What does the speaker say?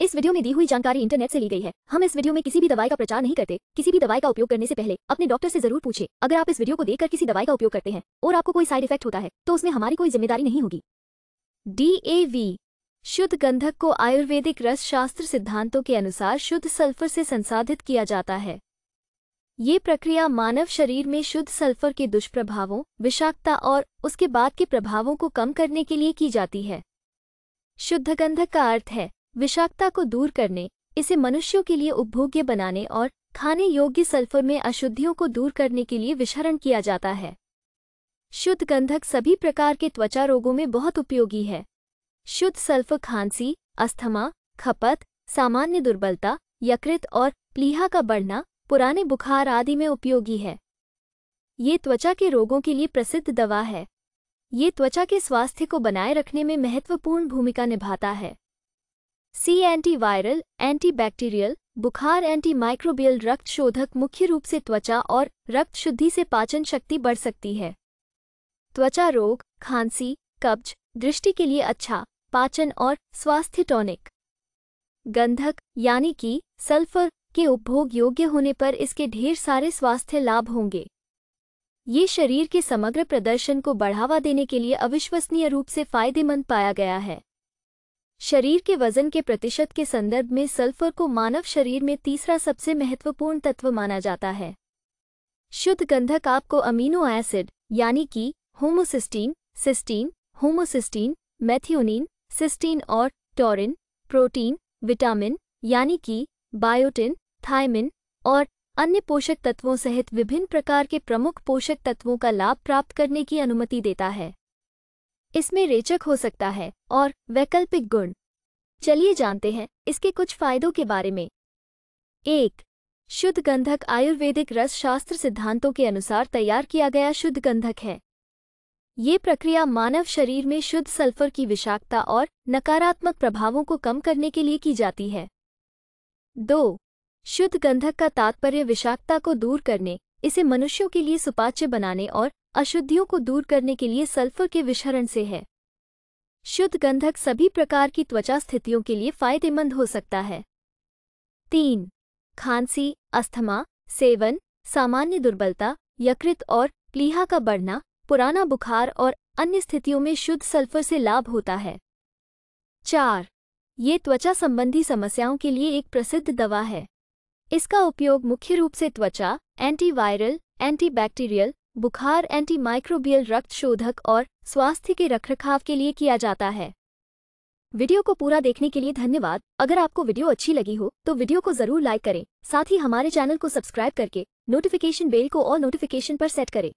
इस वीडियो में दी हुई जानकारी इंटरनेट से ली गई है। हम इस वीडियो में किसी भी दवाई का प्रचार नहीं करते। किसी भी दवाई का उपयोग करने से पहले अपने डॉक्टर से ज़रूर पूछे। अगर आप इस वीडियो को देखकर किसी दवाई का उपयोग करते हैं और आपको कोई साइड इफ़ेक्ट होता है तो उसमें हमारी कोई ज़िम्मेदारी नहीं होगी। डीएवी शुद्ध गंधक को आयुर्वेदिक रस शास्त्र सिद्धांतों के अनुसार शुद्ध सल्फ़र से संसाधित किया जाता है। ये प्रक्रिया मानव शरीर में शुद्ध सल्फ़र के दुष्प्रभावों, विषाक्तता और उसके बाद के प्रभावों को कम करने के लिए की जाती है। शुद्ध गंधक का अर्थ है विषाक्तता को दूर करने, इसे मनुष्यों के लिए उपभोग्य बनाने और खाने योग्य सल्फ़र में अशुद्धियों को दूर करने के लिए विषहरण किया जाता है। शुद्ध गंधक सभी प्रकार के त्वचा रोगों में बहुत उपयोगी है। शुद्ध सल्फ़र खांसी, अस्थमा, खपत, सामान्य दुर्बलता, यकृत और प्लीहा का बढ़ना, पुराने बुखार आदि में उपयोगी है। ये त्वचा के रोगों के लिए प्रसिद्ध दवा है। ये त्वचा के स्वास्थ्य को बनाए रखने में महत्वपूर्ण भूमिका निभाता है। सी एंटीवायरल एंटीबैक्टीरियल बुखार एंटी माइक्रोबियल रक्त शोधक मुख्य रूप से त्वचा और रक्त शुद्धि से पाचन शक्ति बढ़ सकती है। त्वचा रोग, खांसी, कब्ज, दृष्टि के लिए अच्छा पाचन और स्वास्थ्य टॉनिक। गंधक, यानी कि सल्फ़र, के उपभोग योग्य होने पर इसके ढेर सारे स्वास्थ्य लाभ होंगे। ये शरीर के समग्र प्रदर्शन को बढ़ावा देने के लिए अविश्वसनीय रूप से फ़ायदेमंद पाया गया है। शरीर के वज़न के प्रतिशत के संदर्भ में सल्फ़र को मानव शरीर में तीसरा सबसे महत्वपूर्ण तत्व माना जाता है। शुद्ध गंधक आपको अमीनो एसिड, यानी कि homocysteine, cysteine, homocysteine, methionine, cysteine और टोरिन, प्रोटीन, विटामिन, यानी कि बायोटिन, थायमिन और अन्य पोषक तत्वों सहित विभिन्न प्रकार के प्रमुख पोषक तत्वों का लाभ प्राप्त करने की अनुमति देता है। इसमें रेचक हो सकता है और वैकल्पिक गुण। चलिए जानते हैं इसके कुछ फायदों के बारे में। एक, शुद्ध गंधक आयुर्वेदिक रस शास्त्र सिद्धांतों के अनुसार तैयार किया गया शुद्ध गंधक है। ये प्रक्रिया मानव शरीर में शुद्ध सल्फ़र की विषाक्तता और नकारात्मक प्रभावों को कम करने के लिए की जाती है। दो, शुद्ध गंधक का तात्पर्य विषाक्तता को दूर करने, इसे मनुष्यों के लिए सुपाच्य बनाने और अशुद्धियों को दूर करने के लिए सल्फ़र के विषहरण से है। शुद्ध गंधक सभी प्रकार की त्वचा स्थितियों के लिए फ़ायदेमंद हो सकता है। तीन, खांसी, अस्थमा, सेवन, सामान्य दुर्बलता, यकृत और प्लीहा का बढ़ना, पुराना बुखार और अन्य स्थितियों में शुद्ध सल्फ़र से लाभ होता है। चार, ये त्वचा संबंधी समस्याओं के लिए एक प्रसिद्ध दवा है। इसका उपयोग मुख्य रूप से त्वचा एंटीवायरल एंटीबैक्टीरियल बुखार एंटी माइक्रोबियल रक्त शोधक और स्वास्थ्य के रखरखाव के लिए किया जाता है। वीडियो को पूरा देखने के लिए धन्यवाद। अगर आपको वीडियो अच्छी लगी हो तो वीडियो को ज़रूर लाइक करें। साथ ही हमारे चैनल को सब्सक्राइब करके नोटिफिकेशन बेल को और नोटिफिकेशन पर सेट करें।